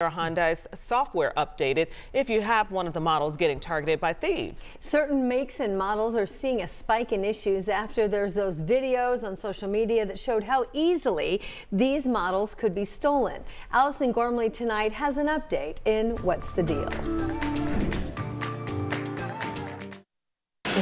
Hyundai's software updated if you have one of the models getting targeted by thieves. Certain makes and models are seeing a spike in issues after there's those videos on social media that showed how easily these models could be stolen. Allison Gormly tonight has an update in What's the Deal?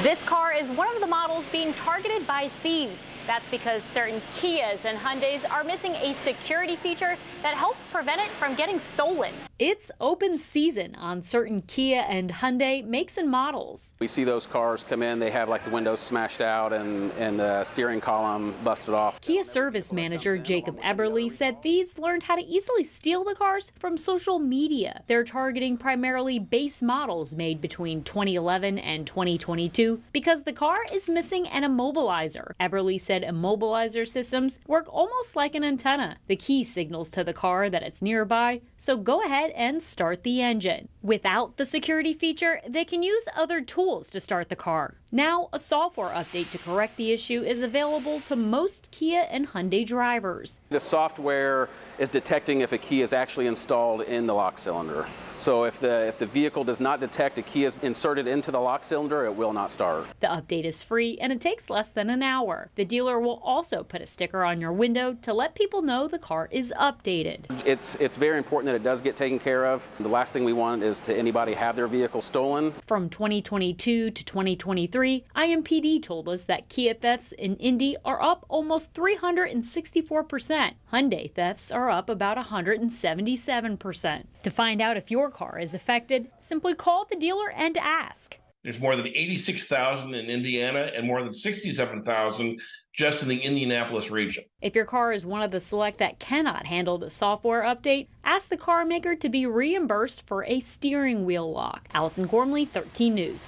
This car is one of the models being targeted by thieves. That's because certain Kias and Hyundais are missing a security feature that helps prevent it from getting stolen. It's open season on certain Kia and Hyundai makes and models. We see those cars come in, they have like the windows smashed out and, and the steering column busted off. Kia service manager Jacob Eberly said thieves learned how to easily steal the cars from social media. They're targeting primarily base models made between 2011 and 2022 because the car is missing an immobilizer. Eberly said said immobilizer systems work almost like an antenna. The key signals to the car that it's nearby, so go ahead and start the engine. Without the security feature, they can use other tools to start the car. Now, a software update to correct the issue is available to most Kia and Hyundai drivers. The software is detecting if a key is actually installed in the lock cylinder. So if the if the vehicle does not detect a key is inserted into the lock cylinder, it will not start. The update is free and it takes less than an hour. The dealer will also put a sticker on your window to let people know the car is updated. It's it's very important that it does get taken care of. The last thing we want is to anybody have their vehicle stolen. From 2022 to 2023, IMPD told us that Kia thefts in Indy are up almost 364%. Hyundai thefts are up about 177%. To find out if your car is affected, simply call the dealer and ask. There's more than 86,000 in Indiana and more than 67,000 just in the Indianapolis region. If your car is one of the select that cannot handle the software update, ask the car maker to be reimbursed for a steering wheel lock. Allison Gormly, 13 News.